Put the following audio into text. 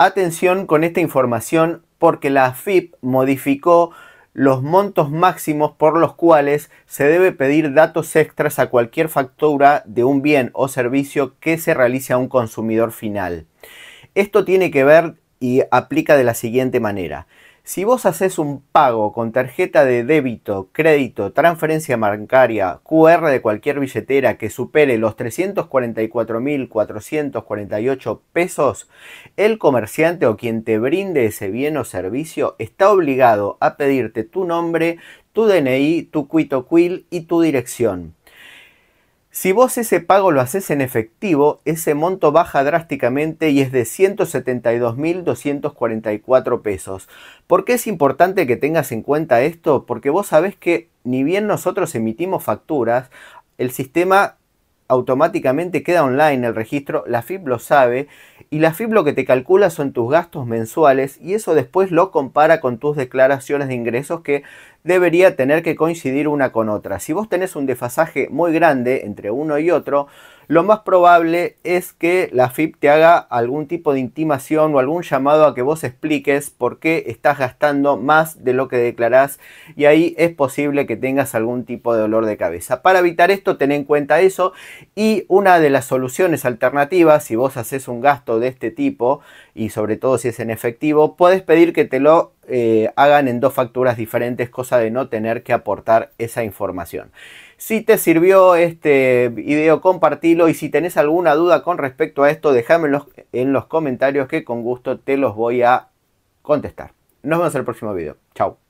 Atención con esta información porque la AFIP modificó los montos máximos por los cuales se debe pedir datos extras a cualquier factura de un bien o servicio que se realice a un consumidor final. Esto tiene que ver y aplica de la siguiente manera. Si vos haces un pago con tarjeta de débito, crédito, transferencia bancaria, QR de cualquier billetera que supere los 344.448 pesos, el comerciante o quien te brinde ese bien o servicio está obligado a pedirte tu nombre, tu DNI, tu cuito quil y tu dirección. Si vos ese pago lo haces en efectivo, ese monto baja drásticamente y es de 172.244 pesos. ¿Por qué es importante que tengas en cuenta esto? Porque vos sabés que ni bien nosotros emitimos facturas, el sistema automáticamente queda online el registro, la FIP lo sabe y la FIP lo que te calcula son tus gastos mensuales y eso después lo compara con tus declaraciones de ingresos que debería tener que coincidir una con otra. Si vos tenés un desfasaje muy grande entre uno y otro, lo más probable es que la FIP te haga algún tipo de intimación o algún llamado a que vos expliques por qué estás gastando más de lo que declarás y ahí es posible que tengas algún tipo de dolor de cabeza. Para evitar esto, ten en cuenta eso y una de las soluciones alternativas, si vos haces un gasto de este tipo y sobre todo si es en efectivo, puedes pedir que te lo eh, hagan en dos facturas diferentes, cosa de no tener que aportar esa información. Si te sirvió este video, compartilo y si tenés alguna duda con respecto a esto, déjamelo en los comentarios que con gusto te los voy a contestar. Nos vemos en el próximo video. Chao.